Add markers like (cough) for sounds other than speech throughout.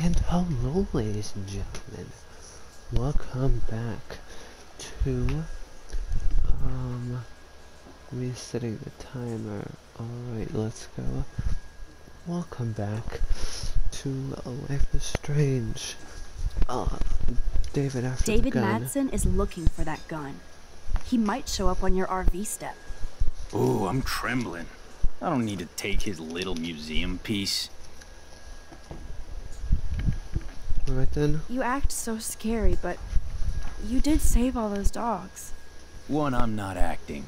And hello, ladies and gentlemen. Welcome back to, um, resetting the timer. Alright, let's go. Welcome back to Life is Strange. Uh, David after David the gun. Madsen is looking for that gun. He might show up on your RV step. Ooh, I'm trembling. I don't need to take his little museum piece. Alright then. You act so scary, but you did save all those dogs. One, I'm not acting.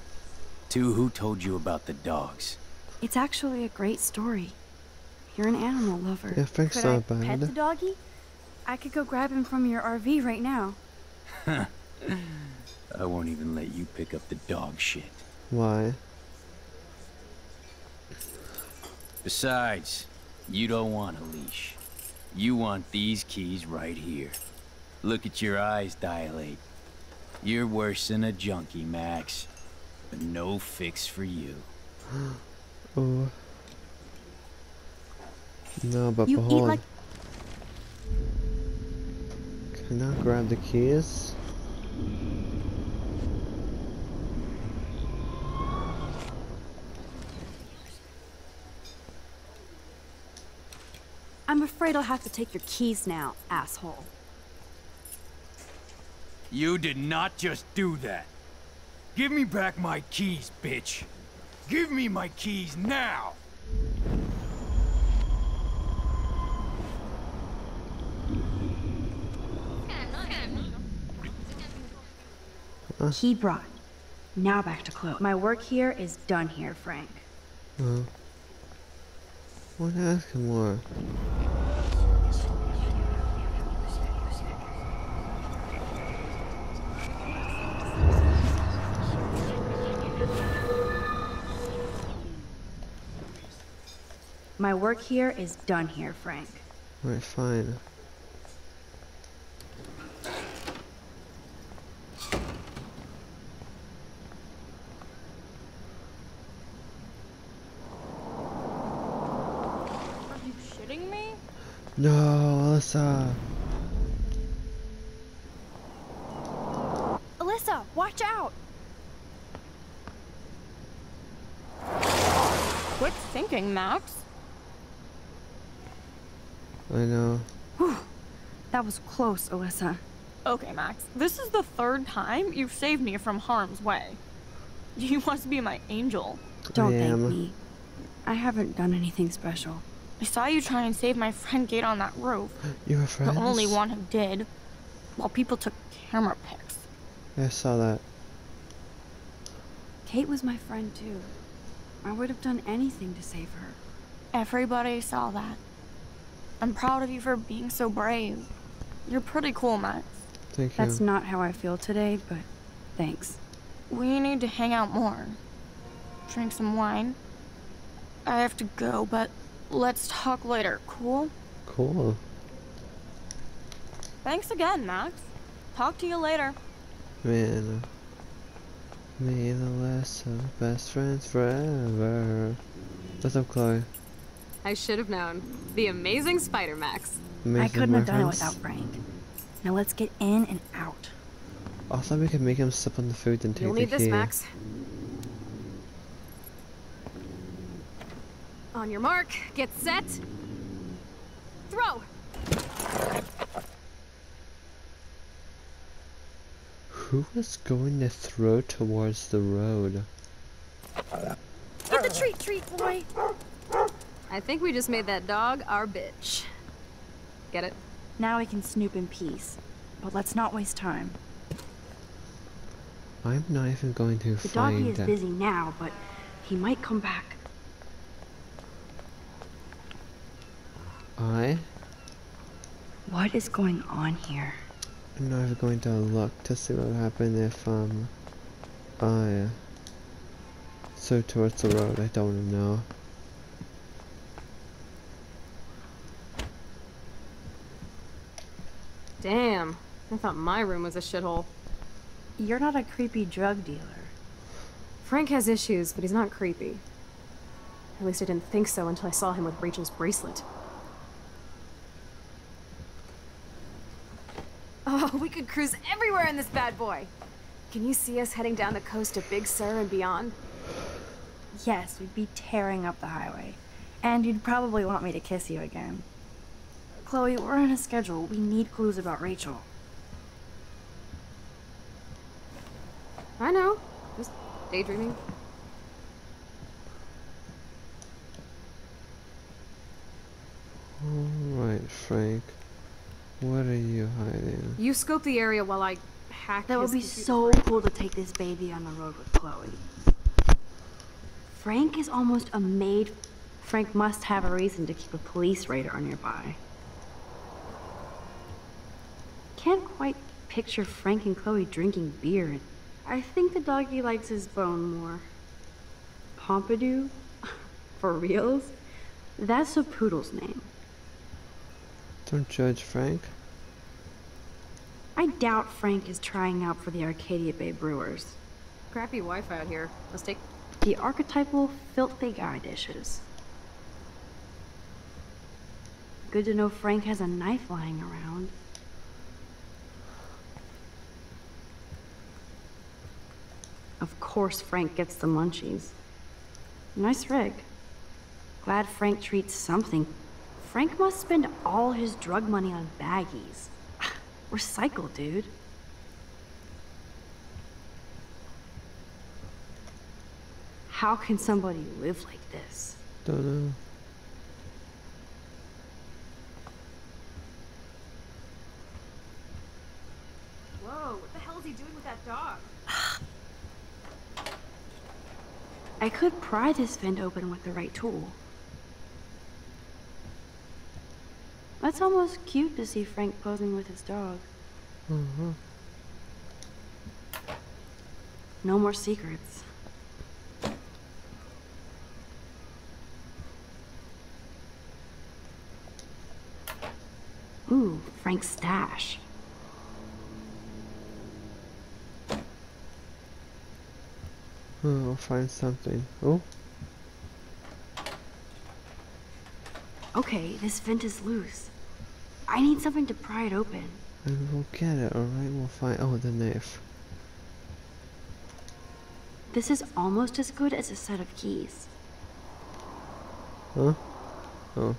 Two, who told you about the dogs? It's actually a great story. You're an animal lover. Yeah, Frank's Could not I uh, bad. pet the doggy? I could go grab him from your RV right now. (laughs) I won't even let you pick up the dog shit. Why? Besides, you don't want a leash. You want these keys right here. Look at your eyes dilate. You're worse than a junkie, Max. But no fix for you. (gasps) Oh. No, but You eat behold. like- Can I grab the keys? I'm afraid I'll have to take your keys now, asshole. You did not just do that. Give me back my keys, bitch. Give me my keys now. Key brought. Now back to close. My work here is done here, Frank. Uh, what asking more? My work here is done here, Frank. Alright, fine. Are you shitting me? No, Alyssa. Alyssa, watch out! Quit thinking, Max. I know. That was close, Alyssa. Okay, Max. This is the third time you've saved me from harm's way. (laughs) You must be my angel. Don't thank me. I haven't done anything special. I saw you try and save my friend Kate on that roof. You were friends? The only one who did. While people took camera pics. I saw that. Kate was my friend too. I would have done anything to save her. Everybody saw that. I'm proud of you for being so brave. You're pretty cool, Max. Thank you. That's not how I feel today, but thanks. We need to hang out more. Drink some wine. I have to go, but let's talk later, cool? Cool. Thanks again, Max. Talk to you later. Man. Me and Alyssa, best friends forever. What's up, Chloe? I should have known. The amazing Spider Max. Amazing I couldn't have done it without Frank. Now let's get in and out. Also, we could make him sip on the food and take You'll the need key. this, Max. On your mark, get set. Throw! Who was going to throw towards the road? Get the treat, treat, boy! I think we just made that dog our bitch. Get it? Now we can snoop in peace. But let's not waste time. I'm not even going to The find doggy is that. busy now, but he might come back. I What is going on here? I'm not even going to look to see what would happen if um I so towards the road. I don't know. Damn. I thought my room was a shithole. You're not a creepy drug dealer. Frank has issues, but he's not creepy. At least I didn't think so until I saw him with Rachel's bracelet. Oh, we could cruise everywhere in this bad boy. Can you see us heading down the coast to Big Sur and beyond? Yes, we'd be tearing up the highway. And you'd probably want me to kiss you again. Chloe, we're on a schedule. We need clues about Rachel. I know. Just daydreaming. Alright, Frank. What are you hiding? You scope the area while I hack That would be computer. so cool to take this baby on the road with Chloe. Frank is almost a maid. Frank must have a reason to keep a police radar nearby. Can't quite picture Frank and Chloe drinking beer. I think the doggy likes his bone more. Pompidou? (laughs) For reals? That's a poodle's name. Don't judge Frank. I doubt Frank is trying out for the Arcadia Bay Brewers. Crappy Wi-Fi out here. Let's take. The archetypal filthy guy dishes. Good to know Frank has a knife lying around. Of course Frank gets the munchies. Nice rig. Glad Frank treats something. Frank must spend all his drug money on baggies. (sighs) Recycle, dude. How can somebody live like this? Don't know. Whoa! What the hell is he doing with that dog? I could pry this vent open with the right tool. That's almost cute to see Frank posing with his dog. Uh-huh. No more secrets. Ooh, Frank's stash. Oh, I'll find something. Oh, Okay, this vent is loose. I need something to pry it open. and we'll get it, alright? We'll find. Oh, the knife. This is almost as good as a set of keys. Huh? Oh.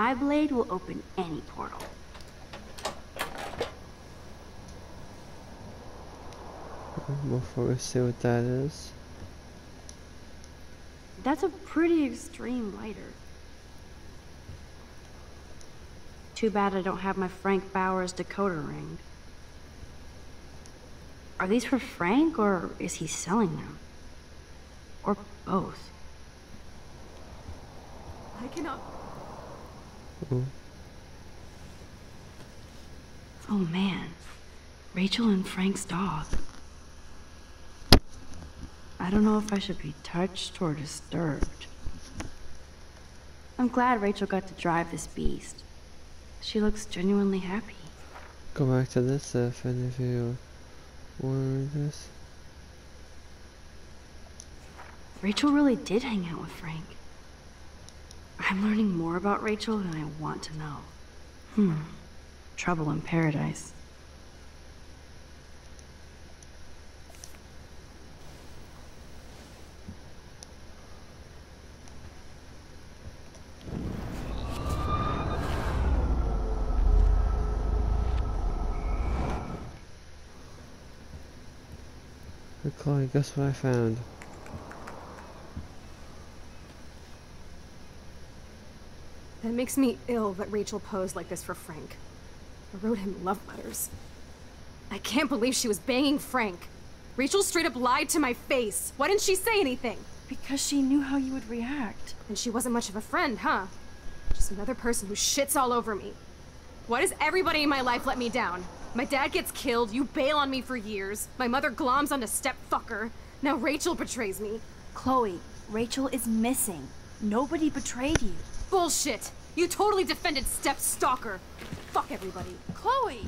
My blade will open any portal. Before we see what that is. That's a pretty extreme lighter. Too bad I don't have my Frank Bowers decoder ring. Are these for Frank, or is he selling them? Or both? I cannot. Oh. Oh man, Rachel and Frank's dog. I don't know if I should be touched or disturbed. I'm glad Rachel got to drive this beast. She looks genuinely happy. Go back to this if any of you want this. Rachel really did hang out with Frank. I'm learning more about Rachel than I want to know. Hmm. Trouble in paradise. Chloe, guess what I found? Makes me ill that Rachel posed like this for Frank. I wrote him love letters. I can't believe she was banging Frank. Rachel straight up lied to my face. Why didn't she say anything? Because she knew how you would react. And she wasn't much of a friend, huh? Just another person who shits all over me. Why does everybody in my life let me down? My dad gets killed, you bail on me for years. My mother gloms onto step fucker. Now Rachel betrays me. Chloe, Rachel is missing. Nobody betrayed you. Bullshit! You totally defended Step Stalker. Fuck everybody. Chloe!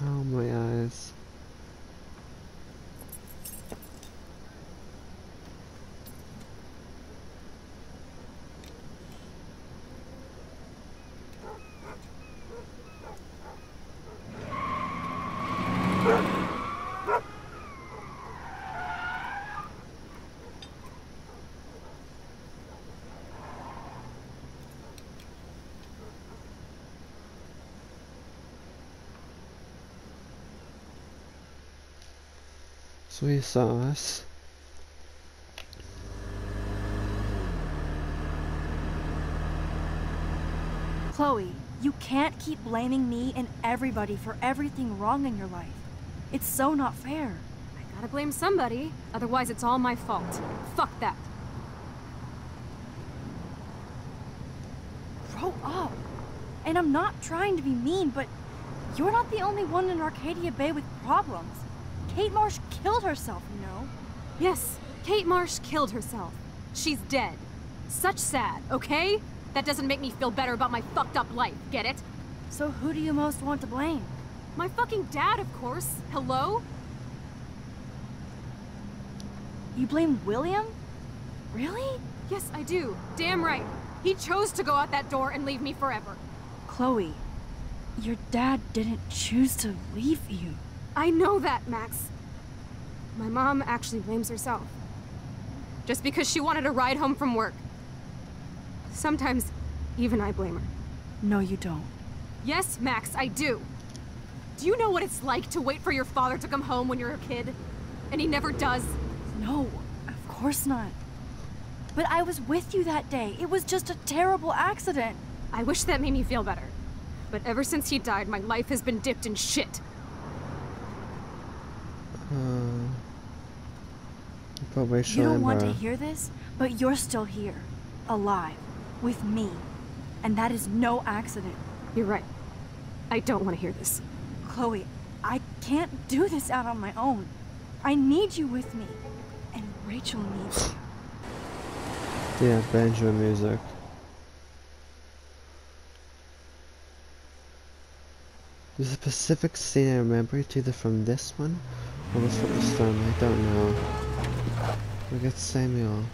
Oh, my eyes. Soy sauce. Chloe, you can't keep blaming me and everybody for everything wrong in your life. It's so not fair. I gotta blame somebody, otherwise it's all my fault. Fuck that. Grow up. And I'm not trying to be mean, but you're not the only one in Arcadia Bay with problems. Kate Marsh killed herself, you know. Yes, Kate Marsh killed herself. She's dead. Such sad, okay? That doesn't make me feel better about my fucked up life, get it? So who do you most want to blame? My fucking dad, of course. Hello? You blame William? Really? Yes, I do. Damn right. He chose to go out that door and leave me forever. Chloe, your dad didn't choose to leave you. I know that, Max. My mom actually blames herself. Just because she wanted a ride home from work. Sometimes, even I blame her. No, you don't. Yes, Max, I do. Do you know what it's like to wait for your father to come home when you're a kid? And he never does? No, of course not. But I was with you that day. It was just a terrible accident. I wish that made me feel better. But ever since he died, my life has been dipped in shit. Uh, probably You don't want to hear this, but you're still here. Alive. With me. And that is no accident. You're right. I don't want to hear this. Chloe, I can't do this out on my own. I need you with me. And Rachel needs you. Yeah, banjo music. There's a specific scene I remember, it's either from this one or was from the storm, I don't know. We got Samuel.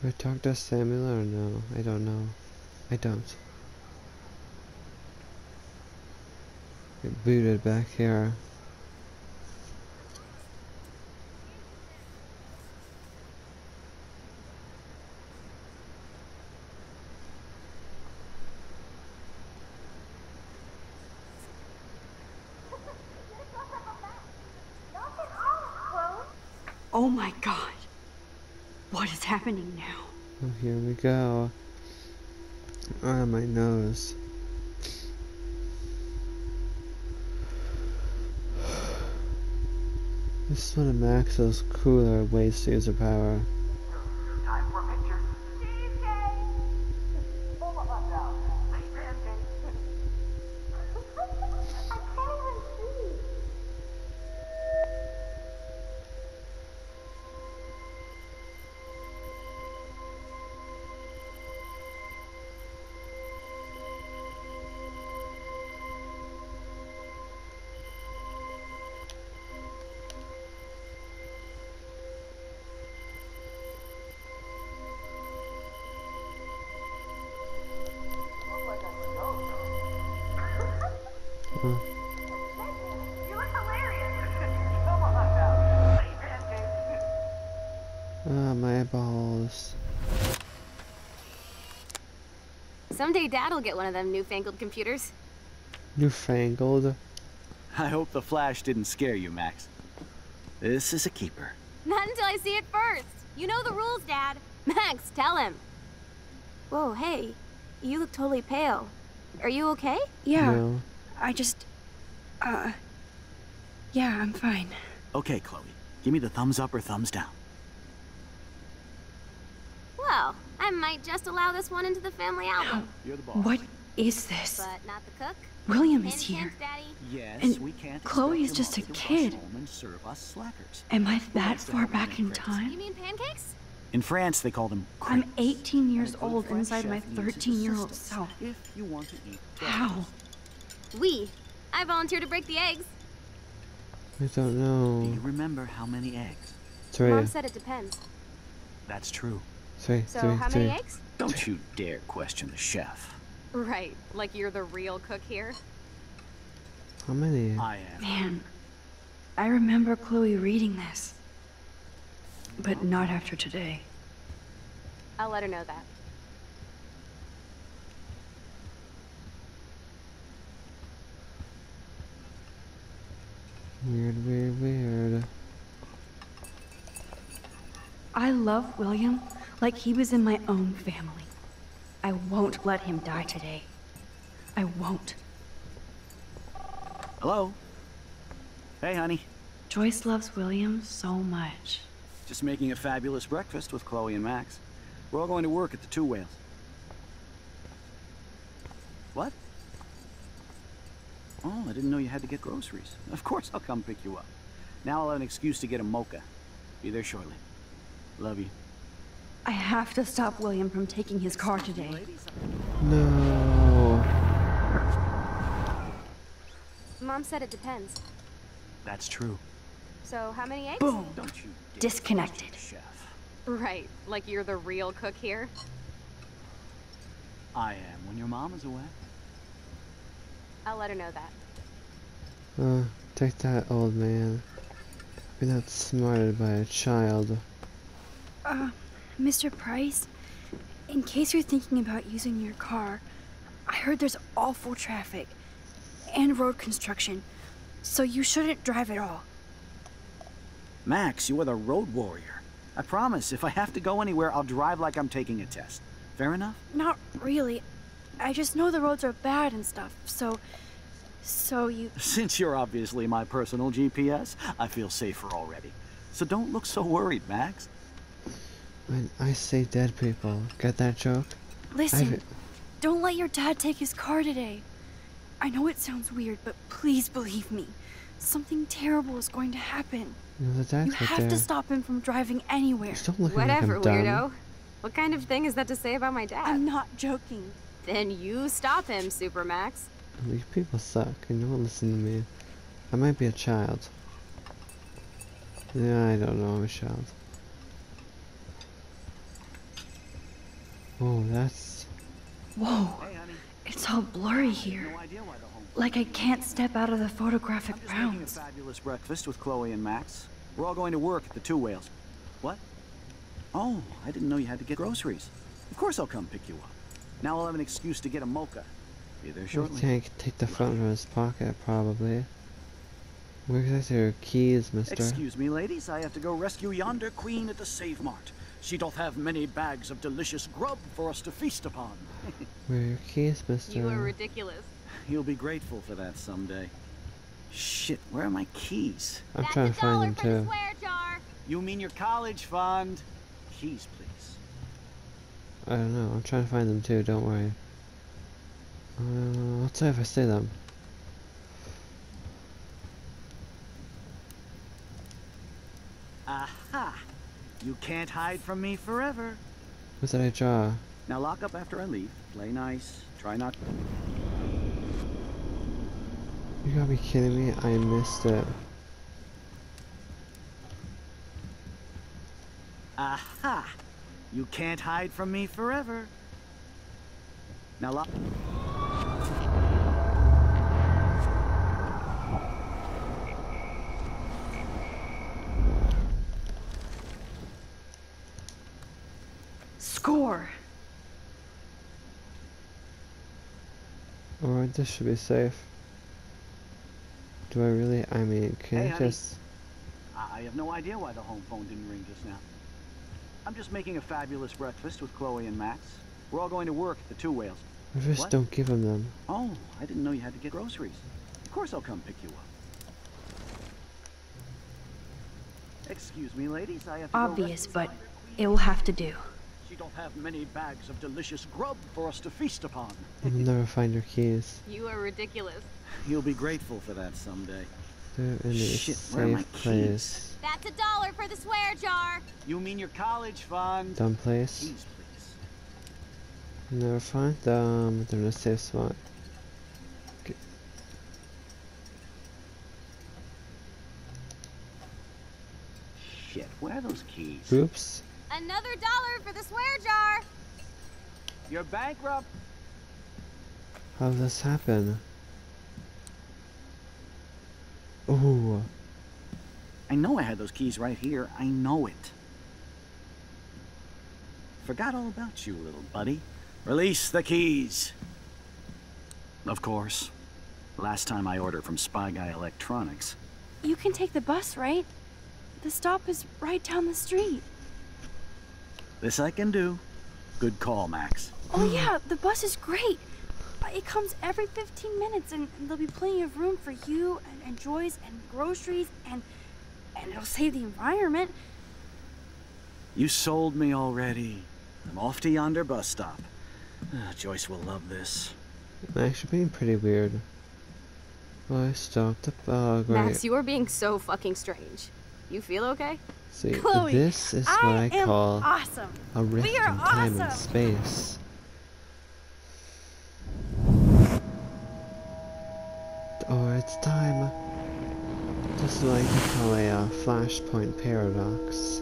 Do I talk to Samuel or no? I don't know. I don't. Get booted back here. Oh my god. What is happening now? Oh, here we go. On my nose. This is one of Maxwell's cooler ways to use her power. Someday Dad'll get one of them newfangled computers. Newfangled. I hope the flash didn't scare you, Max. This is a keeper. Not until I see it first. You know the rules, Dad. (laughs) Max, tell him. Whoa, hey. You look totally pale. Are you okay? Yeah, No. I just. Uh. Yeah, I'm fine. Okay, Chloe. Give me the thumbs up or thumbs down. Well, I might just allow this one into the family album. (gasps) You're the boss. What is this? But not the cook? William is Hint, here. hint, Daddy? Yes, And we can't Chloe is just a mother to rush kid. and serve us slackers. Am I that far back in friends? time? You mean pancakes? In France, they call them I'm 18 years And old French inside my chef needs his 13 year old assistance self. If you want to eat How? breakfast. We. I volunteer to break the eggs. I don't know. Do you remember how many eggs? Three. Mom said it depends. That's true. Three, So three, how three. many eggs? Don't you dare question the chef. Right, like you're the real cook here. How many? I am. Man, I remember Chloe reading this. But not after today. I'll let her know that. Weird, weird, weird. I love William like he was in my own family. I won't let him die today. I won't. Hello? Hey, honey. Joyce loves William so much. Just making a fabulous breakfast with Chloe and Max. We're all going to work at the Two Whales. What? Oh, I didn't know you had to get groceries. Of course I'll come pick you up. Now I'll have an excuse to get a mocha. Be there shortly. Love you. I have to stop William from taking his car today. No. Mom said it depends. That's true. So how many eggs? Boom. Don't you Disconnected. chef. Right, like you're the real cook here. I am when your mom is away. I'll let her know that. Uh, take that, old man. Been outsmarted by a child. Uh, Mr. Price, in case you're thinking about using your car, I heard there's awful traffic and road construction, so you shouldn't drive at all. Max, you are the road warrior. I promise, if I have to go anywhere, I'll drive like I'm taking a test. Fair enough? Not really. I just know the roads are bad and stuff, so. So you. (laughs) Since you're obviously my personal GPS, I feel safer already. So don't look so worried, Max. When I say dead people, get that joke? Listen, I've- don't let your dad take his car today. I know it sounds weird, but please believe me. Something terrible is going to happen. No, the You dad's right have there. to stop him from driving anywhere. Stop looking Whatever, like I'm weirdo. dumb. What kind of thing is that to say about my dad? I'm not joking. Then you stop him, Supermax. These people suck and no one listen to me. I might be a child. Yeah, I don't know, I'm a child. Oh, that's... Whoa, Hey, honey. it's all blurry here. No idea why the home. Like I can't step out of the photographic I'm just making a rounds. fabulous breakfast with Chloe and Max. We're all going to work at the Two Whales. What? Oh, I didn't know you had to get groceries. Of course I'll come pick you up. Now I'll have an excuse to get a mocha. Be there shortly. can't take the front from his pocket, probably. Where's your keys, mister? Excuse me, ladies. I have to go rescue yonder queen at the Save Mart. She doth have many bags of delicious grub for us to feast upon. (laughs) Where are your keys, mister? You are ridiculous. You'll be grateful for that someday. Shit, where are my keys? I'm That's trying to find them for the too. swear jar. You mean your college fund? Keys, please. I don't know, I'm trying to find them too, don't worry. Uh, let's see if I see them. Aha! You can't hide from me forever. What did I draw? Now lock up after I leave. Play nice. Try not. You gotta be kidding me, I missed it. Aha! You can't hide from me forever. Now lock. Score! Or this should be safe. Do I really? I mean, can Hey, I honey. just... I have no idea why the home phone didn't ring just now. I'm just making a fabulous breakfast with Chloe and Max. We're all going to work at the Two Whales. I just What? don't give them them. Oh, I didn't know you had to get groceries. Of course I'll come pick you up. Excuse me, ladies. I have to Obvious, rescue but it will have to do. She don't have many bags of delicious grub for us to feast upon. I'll never find her keys. You are ridiculous. You'll be grateful for that someday. They're in a Shit, where are my safe keys? place. That's a dollar for the swear jar. You mean your college fund? Dumb place. Keys, please. Never find them. They're in a safe spot. Shit, where are those keys? Oops. Another dollar for the swear jar. You're bankrupt. How did this happen? Ooh. I know I had those keys right here. I know it. Forgot all about you, little buddy. Release the keys. Of course. Last time I ordered from Spy Guy Electronics. You can take the bus, right? The stop is right down the street. This I can do. Good call, Max. Oh yeah, the bus is great. Uh, It comes every 15 minutes, and, and there'll be plenty of room for you and, and Joyce and groceries, and and it'll save the environment. You sold me already. I'm off to yonder bus stop. Ah, Joyce will love this. I'm actually being pretty weird. I stopped the bug. Right. Max, you are being so fucking strange. You feel okay? See, Chloe, this is what I, am call awesome. a rift We are in time and space. Or it's time. This is what I call a uh, flashpoint paradox.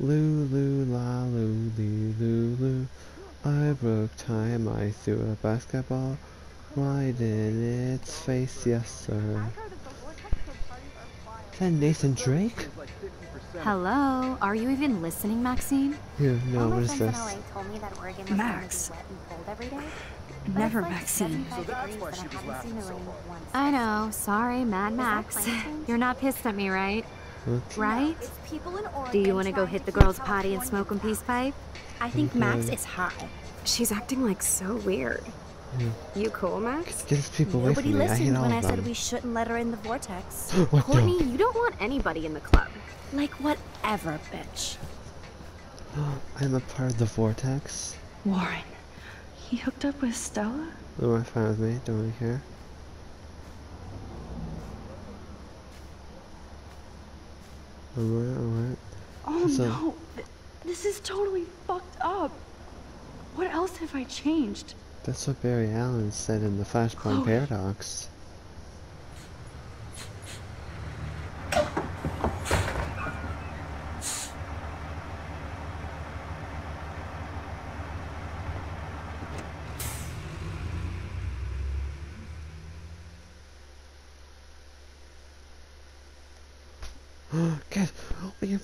Lulu la loo lee loo loo. I broke time, I threw a basketball right in its face, yes sir. Is that Nathan Drake? Hello, are you even listening, Maxine? Yeah, no, what is this? in LA told me that Oregon was Max. going to be wet and cold every day. But Never Maxine. 75 I haven't seen the rain once. I know, sorry, Mad Max. (laughs) You're not pissed at me, right? What? Right? People in Oregon Do you want to go hit the girls' potty and smoke smoke 'em peace pipe? I think Max is high. She's acting like so weird. Yeah. You cool, Max? Get these people away Nobody from me, I hate listened all when I of said we shouldn't let her in the vortex. (gasps) what Courtney, you don't want anybody in the club. like whatever, bitch. (gasps) I'm a part of the vortex. Warren, he hooked up with Stella? Oh, I fine with me, don't really care. Alright, alright. Oh no, th- this is totally fucked up. What else have I changed? That's what Barry Allen said in the Flashpoint oh. Paradox.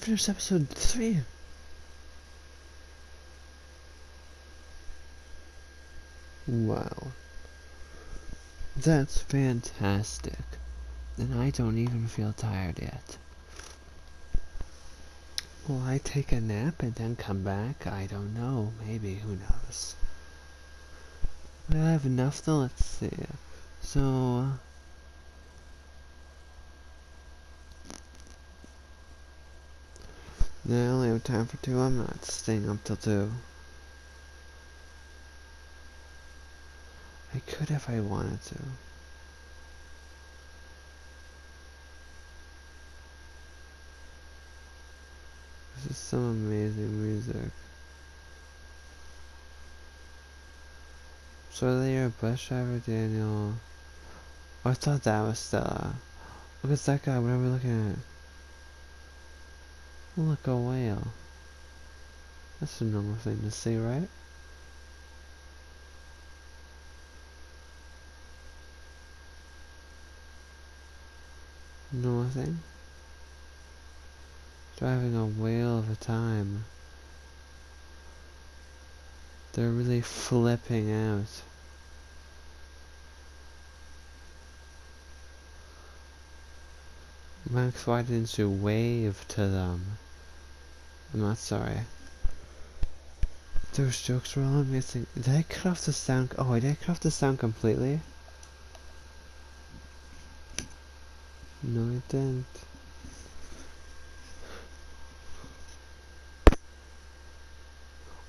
We can finish episode 3. Wow. That's fantastic. And I don't even feel tired yet. Will I take a nap and then come back? I don't know. Maybe. Who knows? I have enough though. Let's see. So. I only have time for two. I'm not staying up till two. I could if I wanted to. This is some amazing music. So they are bus driver Daniel. Oh, I thought that was Stella. Look at that guy. What are we looking at? Look, oh, a whale. That's a normal thing to see, right? something? Driving a whale of a time. They're really flipping out. Max, why didn't you wave to them? I'm not sorry. Those jokes were all amazing. Did I cut off the sound? Oh, did I cut off the sound completely? No, I didn't.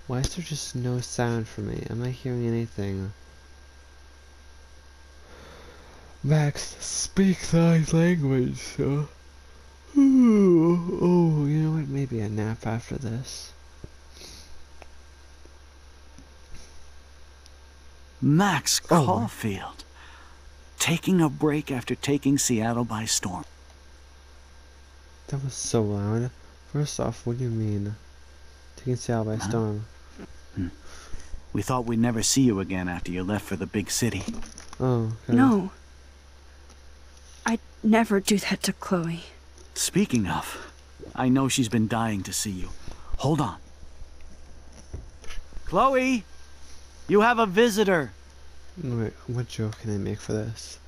Why is there just no sound for me? Am I hearing anything? Max, speak thy language. Oh, you know what? Maybe a nap after this. Max Oh. Caulfield. Taking a break after taking Seattle by storm. That was so loud. First off, what do you mean? Taking Seattle by Huh? storm. Hmm. We thought we'd never see you again after you left for the big city. Oh, okay. No. I'd never do that to Chloe. Speaking of, I know she's been dying to see you. Hold on. Chloe! You have a visitor! Wait, what joke can I make for this?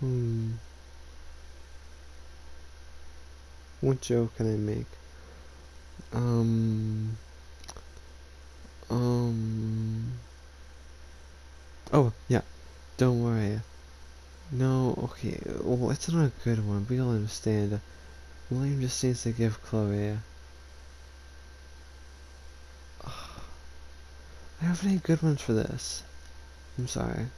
Hmm. What joke can I make? Um. Um. Oh, yeah. Don't worry. No, okay. Well, it's not a good one, but you'll understand. William just needs to give Chloe. (sighs) I don't have any good ones for this. I'm sorry.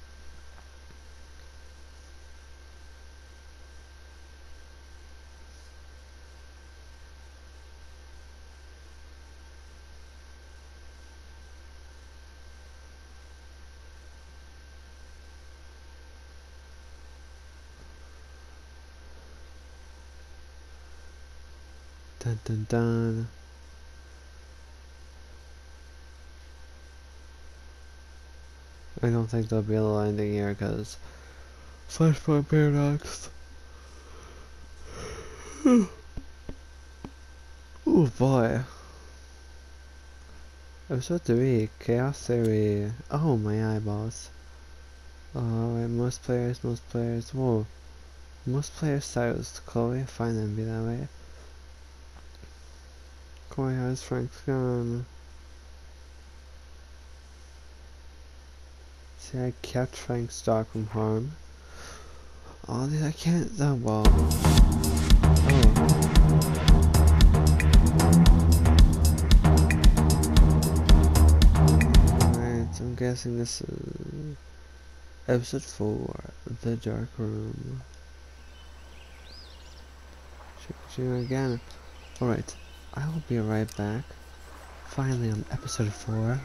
Dun. I don't think there'll be a little ending here because Flashpoint Paradox. (sighs) oh boy. Episode 3 Chaos Theory. Oh, my eyeballs. Oh, Alright, most players, most players. Whoa. Most players silenced Chloe. Fine then, be that way. Chloe has Frank's gun. See, I kept Frank's dog from harm. Oh, I can't. Oh, well. Oh. Alright, I'm guessing this is episode 4 The Dark Room. Shooting again. Alright, I will be right back. Finally, on episode 4.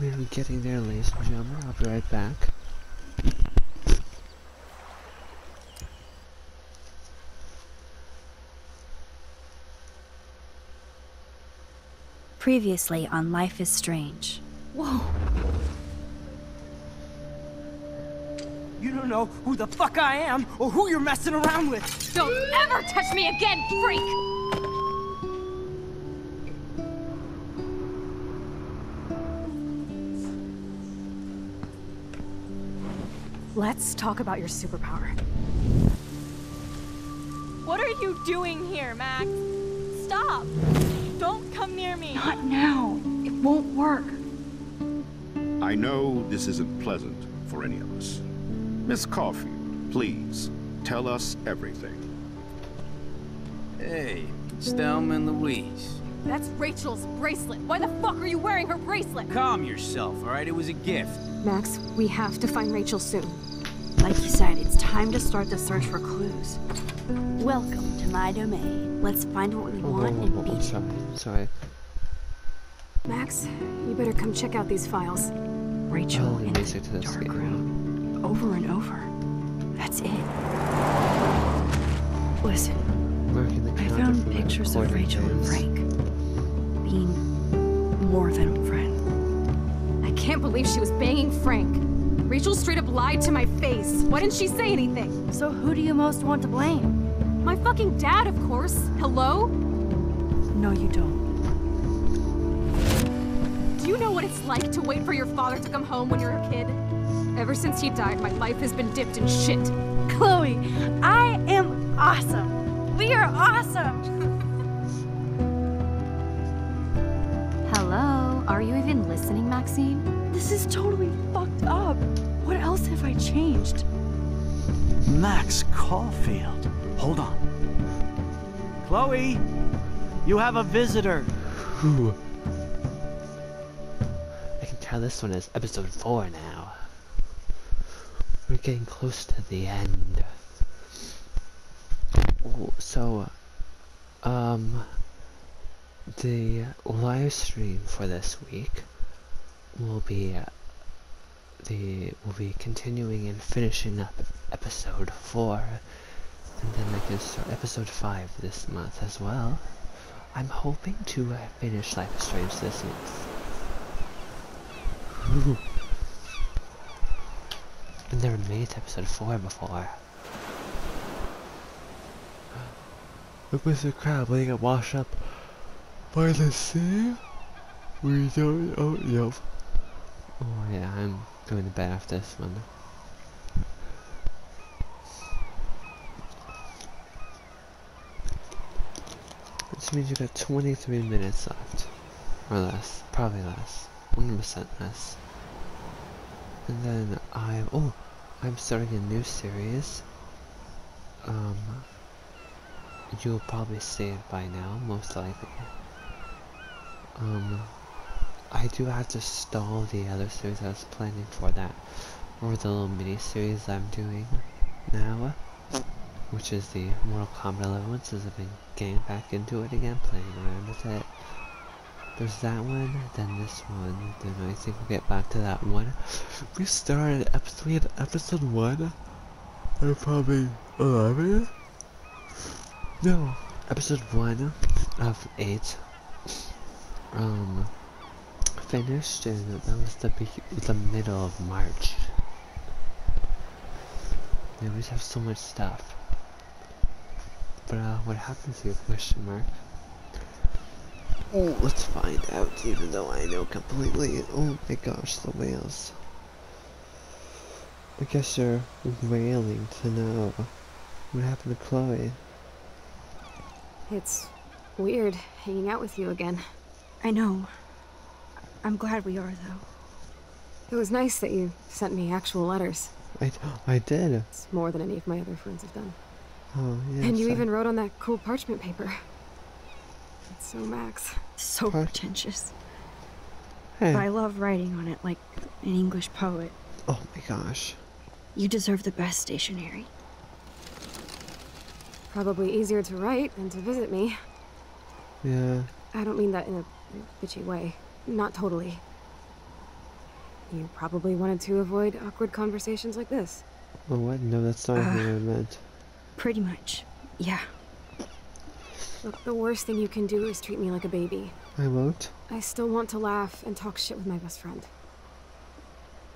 We're getting there, ladies and gentlemen. I'll be right back. Previously on Life is Strange. Whoa. You don't know who the fuck I am or who you're messing around with. Don't ever touch me again, freak! Let's talk about your superpower. What are you doing here, Max? Stop! Don't come near me. Not now. It won't work. I know this isn't pleasant for any of us. Miss Caulfield, please, tell us everything. Hey, it's Thelma and Louise. That's Rachel's bracelet. Why the fuck are you wearing her bracelet? Calm yourself, alright? It was a gift. Max, we have to find Rachel soon. Like you said, it's time to start the search for clues. Welcome to my domain. Let's find what we Oh, want oh, and beat sorry, sorry. Max, you better come check out these files. Rachel Oh, in to the dark room. Over and over. That's it. Listen, I found pictures of Rachel and. Frank being more than a friend. I can't believe she was banging Frank. Rachel straight up lied to my face. Why didn't she say anything? So who do you most want to blame? My fucking dad, of course. Hello? No, you don't. Do you know what it's like to wait for your father to come home when you're a kid? Ever since he died, my life has been dipped in shit. (laughs) Chloe, I am awesome. We are awesome. Hello? Are you even listening, Maxine? This is totally fucked up. What else have I changed? Max Caulfield. Hold on. Chloe, you have a visitor. Whew. I can tell this one is episode 4 now. We're getting close to the end. Ooh, So, um, the live stream for this week will be uh, the will be continuing and finishing up episode 4 and then I can start episode 5 this month as well. I'm hoping to uh, finish live streams this month. Ooh. (laughs) I've never made it to episode 4 before. Look, Mr. Crab, letting it wash up by the sea? We don't, oh, yep. Oh yeah, I'm going to bed after this one. Which means you got 23 minutes left. Or less. Probably less. 100% less. And then I'm, oh, I'm starting a new series. Um, you'll probably see it by now, most likely. Um, I do have to stall the other series I was planning for that, or the little mini series I'm doing now, which is the Mortal Kombat 11 one, since I've been getting back into it again, playing around with it. There's that one, then this one, then I think we'll get back to that one. We started episode, episode 1, or probably 11? No, episode 1 of 8, um, finished, and that was the, be the middle of March. They always have so much stuff. But, uh, what happens here, question mark? Oh, let's find out, even though I know completely. Oh my gosh, the whales. I guess you're wailing to know what happened to Chloe. It's weird hanging out with you again. I know. I'm glad we are, though. It was nice that you sent me actual letters. I, I did. It's more than any of my other friends have done. Oh, yeah. and you so- even wrote on that cool parchment paper. It's so Max. So pretentious. Hey. But I love writing on it like an English poet. Oh my gosh. You deserve the best stationery. Probably easier to write than to visit me. Yeah. I don't mean that in a bitchy way. Not totally. You probably wanted to avoid awkward conversations like this. Oh, what? No, that's not what I uh, meant. Pretty much. Yeah. Look, the worst thing you can do is treat me like a baby. I won't. I still want to laugh and talk shit with my best friend.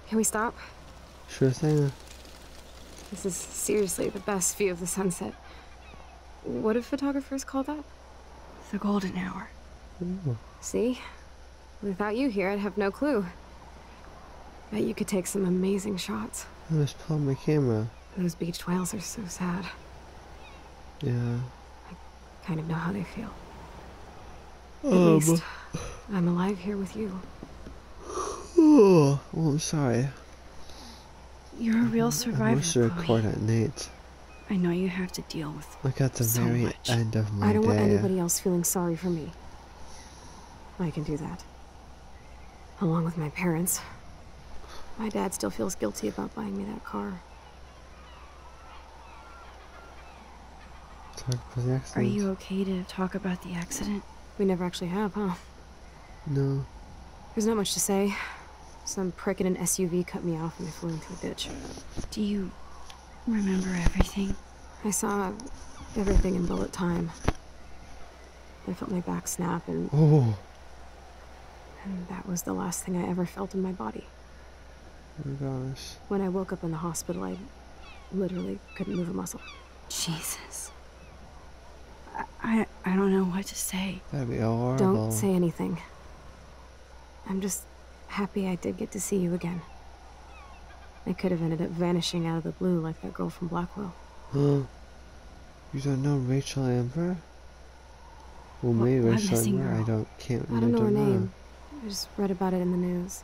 Can we stop? Sure thing. This is seriously the best view of the sunset. What do photographers call that? The golden hour. Ooh. See? Without you here, I'd have no clue. Bet you could take some amazing shots. I just pull my camera. Those beached whales are so sad. Yeah. I kind of know how they feel. At Um. least, I'm alive here with you. Oh, well, I'm sorry. You're a real I survivor, wish to Chloe. record at night. I know you have to deal with Like at the So very much. end of my I don't day. want anybody else feeling sorry for me. I can do that. Along with my parents. My dad still feels guilty about buying me that car. Talk about the Are you okay to talk about the accident? We never actually have, huh? No. There's not much to say. Some prick in an SUV cut me off and I flew into a ditch. Do you remember everything? I saw everything in bullet time. I felt my back snap and, Oh. And that was the last thing I ever felt in my body. Oh my gosh. When I woke up in the hospital, I literally couldn't move a muscle. Jesus. I, I, I don't know what to say. That'd be horrible. Don't say anything. I'm just happy I did get to see you again. I could have ended up vanishing out of the blue like that girl from Blackwell. Huh? (gasps) you don't know Rachel Amber? Well, What- maybe Rachel Amber. I don't can't. I don't know her know. name. I just read about it in the news.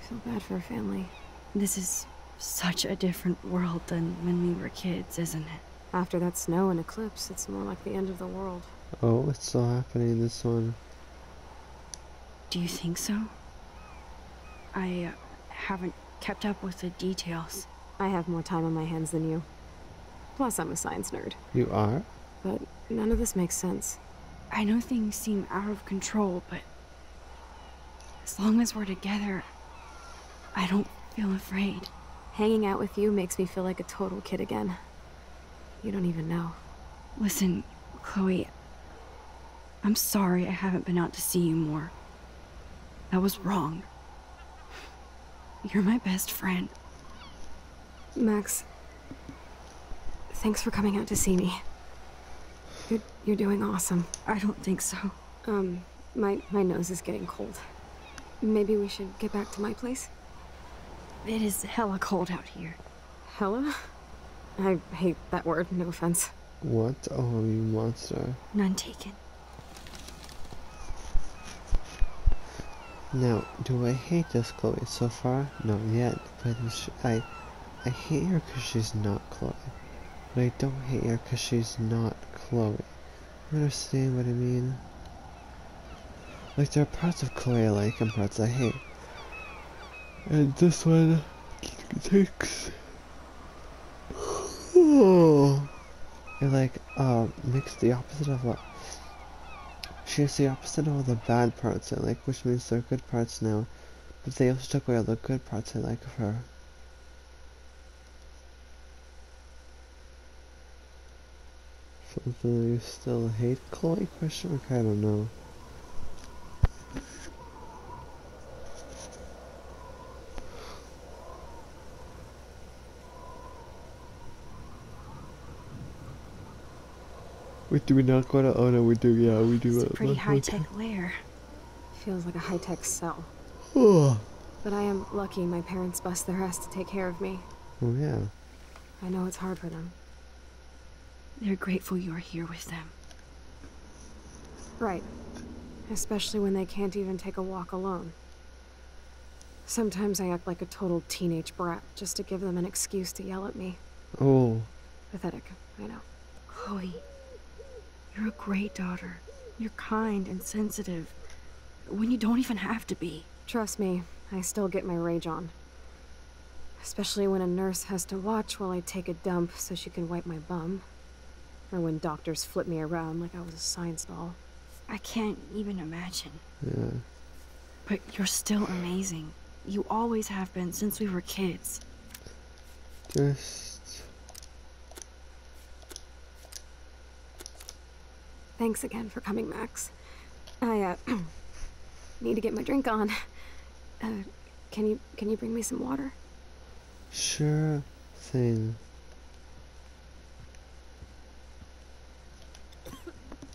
I feel bad for her family. This is such a different world than when we were kids, isn't it? After that snow and eclipse, it's more like the end of the world. Oh, it's still happening. This one. Do you think so? I uh, haven't kept up with the details. I have more time on my hands than you. Plus, I'm a science nerd. You are? But none of this makes sense. I know things seem out of control, but as long as we're together, I don't feel afraid. Hanging out with you makes me feel like a total kid again. You don't even know. Listen, Chloe, I'm sorry I haven't been out to see you more. That was wrong. You're my best friend. Max, thanks for coming out to see me. You're, you're doing awesome. I don't think so. Um, my, my nose is getting cold. Maybe we should get back to my place? It is hella cold out here. Hella? I hate that word, no offense. What? Oh, you monster. None taken. Now, do I hate this Chloe so far? Not yet, but I, I hate her because she's not Chloe. But I don't hate her because she's not Chloe. You understand what I mean? Like, there are parts of Chloe I like and parts I hate. And this one takes... (sighs) It like, uh, makes the opposite of what she has the opposite of all the bad parts I like, which means they're good parts now. But they also took away all the good parts I like of her. Something you still hate Chloe? Question mark? I don't know. Wait, do we not go to? Oh no, we do. Yeah, we do. It's a pretty high tech lair. Feels like a high tech cell. Oh. But I am lucky my parents bust their ass to take care of me. Oh yeah. I know it's hard for them. They're grateful you're here with them. Right. Especially when they can't even take a walk alone. Sometimes I act like a total teenage brat just to give them an excuse to yell at me. Oh. Pathetic, I know. Chloe, you're a great daughter. You're kind and sensitive. When you don't even have to be. Trust me, I still get my rage on. Especially when a nurse has to watch while I take a dump so she can wipe my bum. Or when doctors flip me around like I was a science doll. I can't even imagine. Yeah. But you're still amazing. You always have been since we were kids. Just. Thanks again for coming, Max. I, uh, (clears throat) need to get my drink on. Uh, can you, can you bring me some water? Sure thing.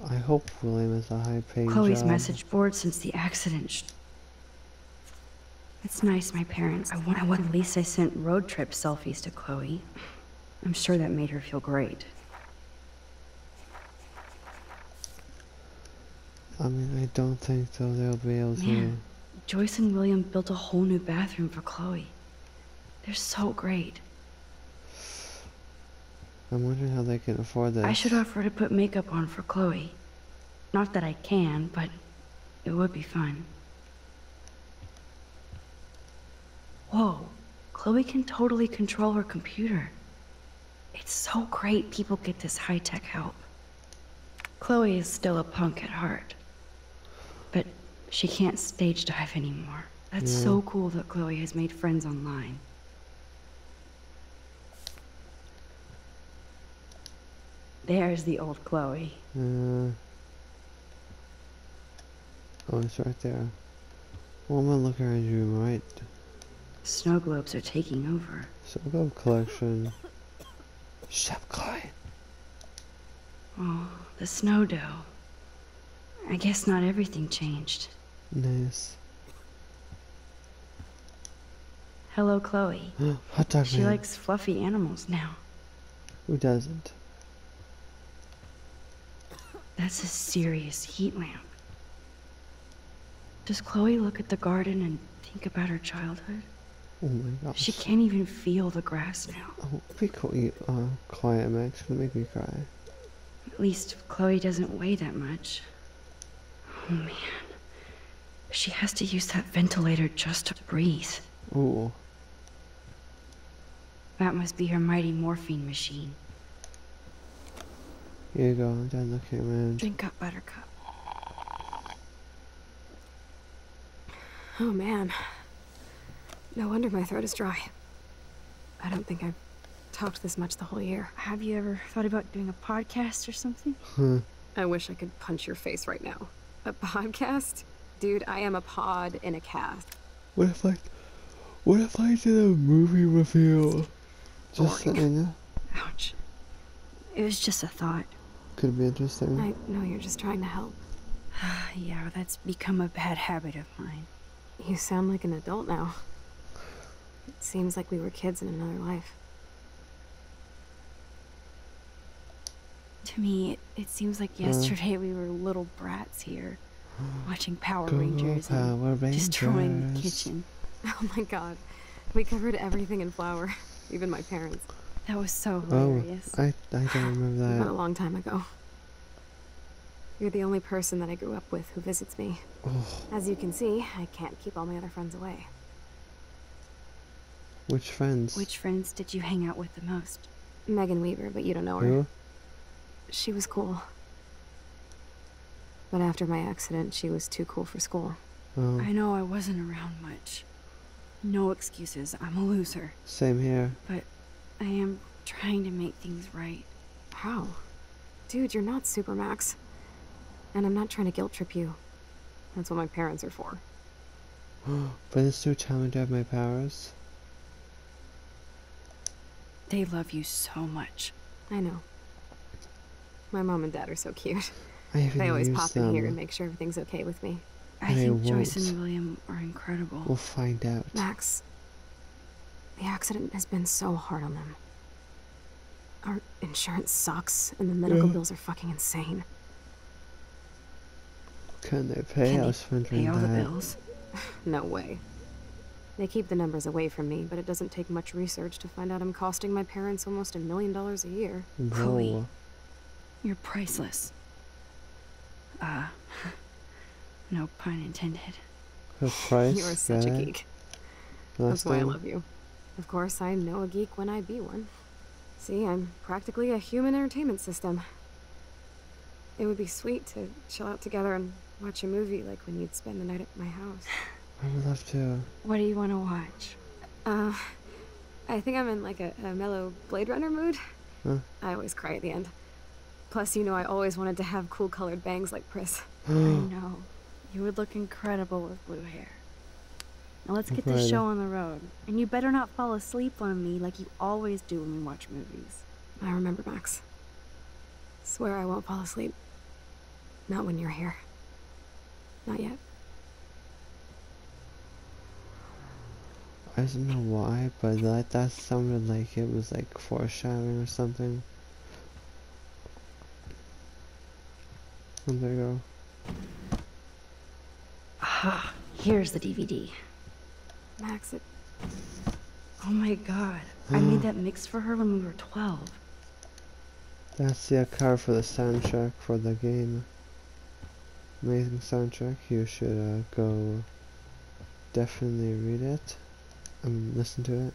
I hope William is a high paying Chloe's job. message board since the accident. It's nice, my parents. I want, I want. At least I sent road trip selfies to Chloe. I'm sure that made her feel great. I mean, I don't think though they'll be able to. Man, Joyce and William built a whole new bathroom for Chloe. They're so great. I'm wondering how they can afford that. I should offer to put makeup on for Chloe. Not that I can, but it would be fun. Whoa, Chloe can totally control her computer. It's so great people get this high tech help. Chloe is still a punk at heart, she can't stage dive anymore. That's Yeah. so cool that Chloe has made friends online. There's the old Chloe. Uh, oh, it's right there. Well, I'm gonna look around you right? Snow globes are taking over. Snow globe collection. Shut up, Chloe. Oh, the snow dough. I guess not everything changed. Nice. Hello, Chloe. (gasps) Hot dog She man. likes fluffy animals now. Who doesn't? That's a serious heat lamp. Does Chloe look at the garden and think about her childhood? Oh my gosh. She can't even feel the grass now. Oh, be quiet, uh, quiet, Max. Gonna make me cry. At least Chloe doesn't weigh that much. Oh man. She has to use that ventilator just to breathe. Ooh. That must be her mighty morphine machine. Here you go. Dad looking around. Drink up, Buttercup. Oh man. No wonder my throat is dry. I don't think I've talked this much the whole year. Have you ever thought about doing a podcast or something? Huh. I wish I could punch your face right now. A podcast? Dude, I am a pod in a cast. What if I, what if I did a movie review? Just saying. Ouch. It was just a thought. Could be interesting. I know you're just trying to help. (sighs) yeah, that's become a bad habit of mine. You sound like an adult now. It seems like we were kids in another life. To me, it, it seems like Uh. yesterday we were little brats here, watching Power Go Rangers and Power destroying the kitchen. (laughs) Oh my god. We covered everything in flour. (laughs) Even my parents. That was so hilarious. Oh, hilarious. I, I don't (sighs) remember But a long time ago. You're the only person that I grew up with who visits me. Oh, As you can see, I can't keep all my other friends away. which friends? Which friends did you hang out with the most? Megan Weaver, but you don't know her. Who? She was cool. But after my accident, she was too cool for school. Oh, I know I wasn't around much. No excuses, I'm a loser. same here. But I am trying to make things right. How? Dude, you're not Supermax. And I'm not trying to guilt trip you. That's what my parents are for. (gasps) but it's too time to have my powers. They love you so much. I know. My mom and dad are so cute. (laughs) I They always pop them. in here and um, make sure everything's okay with me. I They think Joyce won't. and William are incredible. We'll find out. Max, the accident has been so hard on them. Our insurance sucks, and the medical Yeah. bills are fucking insane. Can they pay? Can I they was wondering Pay all the bills. (laughs) No way. They keep the numbers away from me, but it doesn't take much research to find out I'm costing my parents almost a million dollars a year. Chloe. Whoa. You're priceless. Uh, (laughs) no pun intended. Her price? You're such a geek. Last That's why I love you. Of course, I know a geek when I be one. See, I'm practically a human entertainment system. It would be sweet to chill out together and watch a movie like when you'd spend the night at my house. (sighs) I would love to. What do you want to watch? Uh, I think I'm in like a, a mellow Blade Runner mood. Huh? I always cry at the end. Plus, you know, I always wanted to have cool colored bangs like Pris. (gasps) I know. You would look incredible with blue hair. Now let's get this show on the road. And you better not fall asleep on me like you always do when we watch movies. I remember, Max. Swear I won't fall asleep. Not when you're here. Not yet. I don't know why, but that, that sounded like it was like foreshadowing or something. Oh, there you go. Ah, here's the DVD. Max, it, Oh my god. I made that mix for her when we were 12. That's the car for the soundtrack for the game. Amazing soundtrack. You should uh, go definitely read it. Um, listen to it.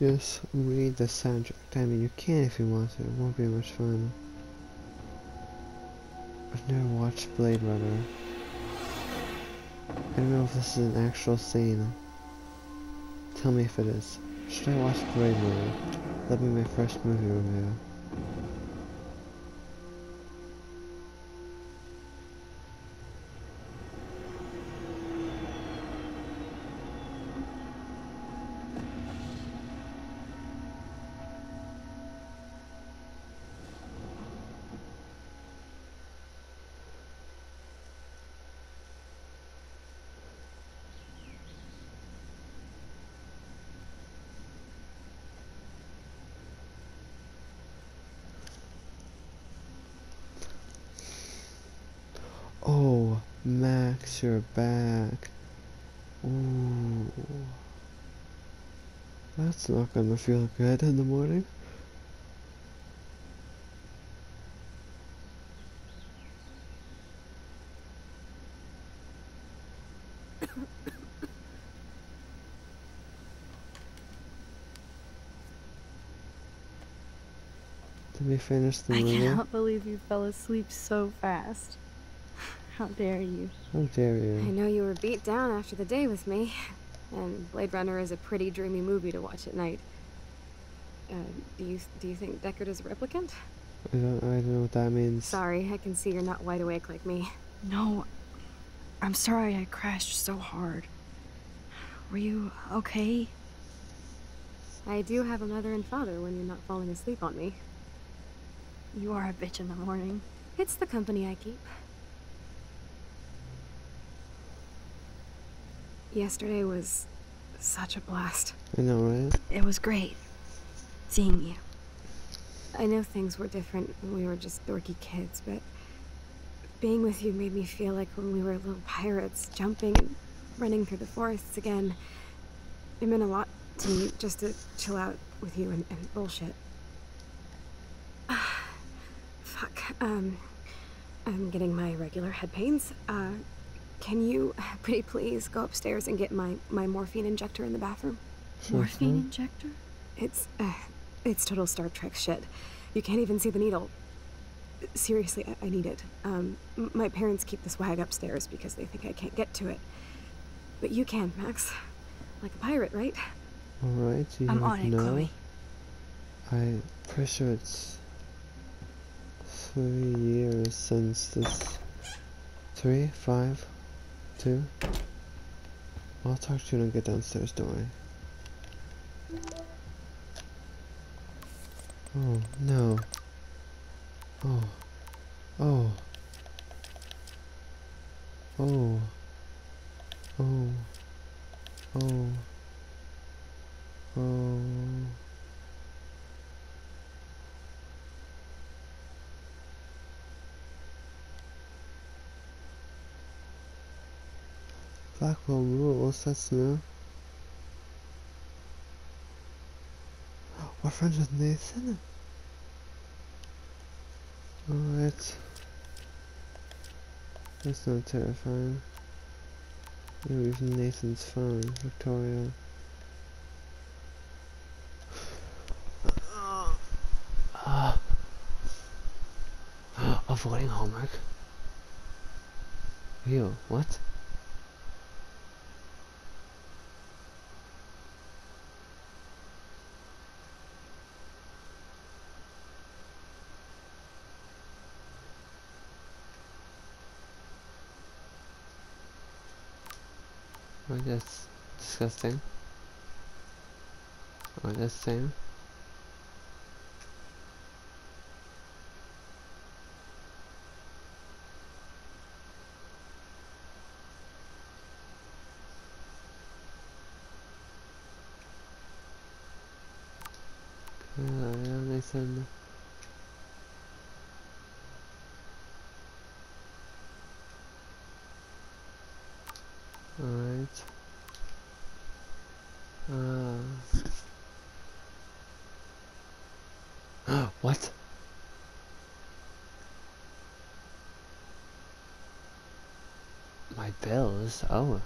Yes, read the soundtrack. I mean, you can if you want to. It won't be much fun. I've never watched Blade Runner. I don't know if this is an actual scene. Tell me if it is. Should I watch Blade Runner? That'll be my first movie review. Oh, Max, you're back. Ooh. That's not gonna feel good in the morning. Did we finish the I movie? cannot believe you fell asleep so fast. How dare you? How dare you? I know you were beat down after the day with me, and Blade Runner is a pretty dreamy movie to watch at night. Uh, do you do you think Deckard is a replicant? I don't, I don't know what that means. Sorry, I can see you're not wide awake like me. No, I'm sorry I crashed so hard. Were you okay? I do have a mother and father when you're not falling asleep on me. You are a bitch in the morning. It's the company I keep. Yesterday was such a blast. I know, right? It was great seeing you. I know things were different when we were just dorky kids, but being with you made me feel like when we were little pirates, jumping and running through the forests again. It meant a lot to me just to chill out with you and, and bullshit. (sighs) Fuck. Um, I'm getting my regular head pains. Uh, can you, (laughs) pretty please, go upstairs and get my, my morphine injector in the bathroom? Sure Morphine thing. injector? It's, uh, it's total Star Trek shit. You can't even see the needle. Seriously, I, I need it. Um, m- my parents keep the swag upstairs because they think I can't get to it. But you can, Max. Like a pirate, right? Alright, you I'm have on it, no. Chloe. I'm pretty sure it's three years since this. Three, five, I'll talk to you when I get downstairs, don't worry. Oh, no. Oh. Oh. Oh. Oh. Oh. Oh. Blackwell rules, that's new. We're friends with Nathan? Alright. That's not terrifying. You're using Nathan's phone, Victoria. Ah. (sighs) Avoiding homework? Ew, what? That's disgusting. Oh, that's same. Yeah, yeah, Nathan. Alright. Uh. what? My Oh.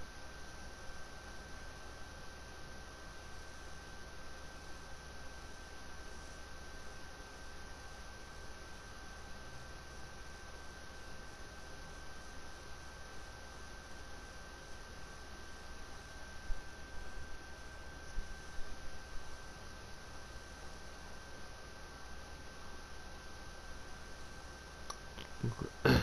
Okay.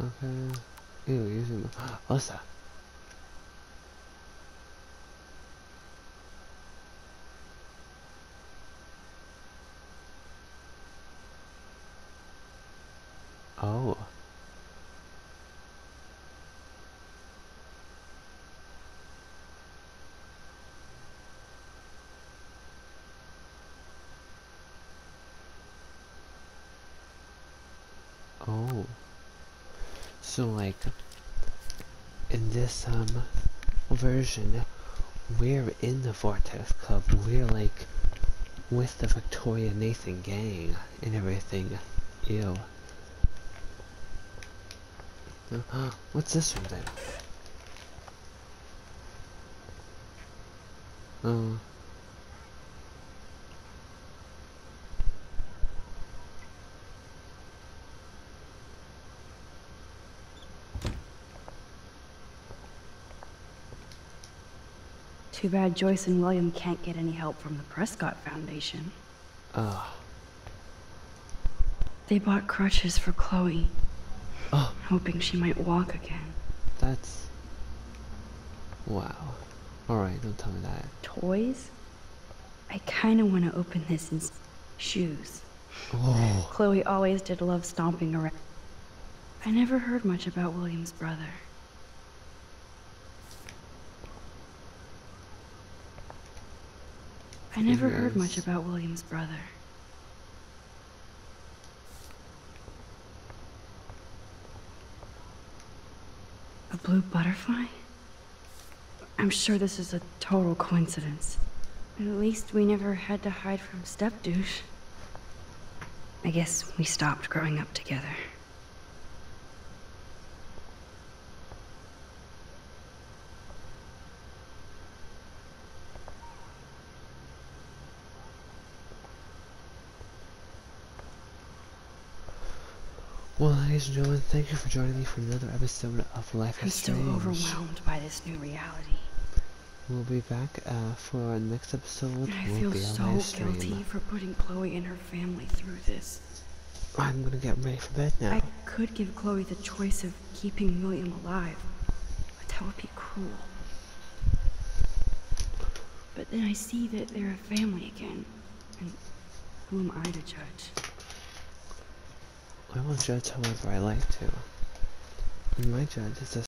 Okay. Ew, using the what's that? So like in this um version, we're in the Vortex Club. We're like with the Victoria Nathan gang and everything. Ew. (gasps) What's this one then? Oh. Too bad Joyce and William can't get any help from the Prescott Foundation. Oh. They bought crutches for Chloe, Oh, hoping she might walk again. that's... Wow. Alright, don't tell me that. Toys? I kinda wanna open this in shoes. Oh. Chloe always did love stomping around. I never heard much about William's brother. I never heard much about William's brother. A blue butterfly? I'm sure this is a total coincidence. At least we never had to hide from Step Douche. I guess we stopped growing up together. Well, ladies and gentlemen, thank you for joining me for another episode of Life I'm is still Strange. overwhelmed by this new reality. We'll be back uh, for our next episode. And I will feel so guilty for putting Chloe and her family through this. I'm gonna get ready for bed now. I could give Chloe the choice of keeping William alive, but that would be cruel. But then I see that they're a family again, and who am I to judge? I will judge however I like to. And my judge is a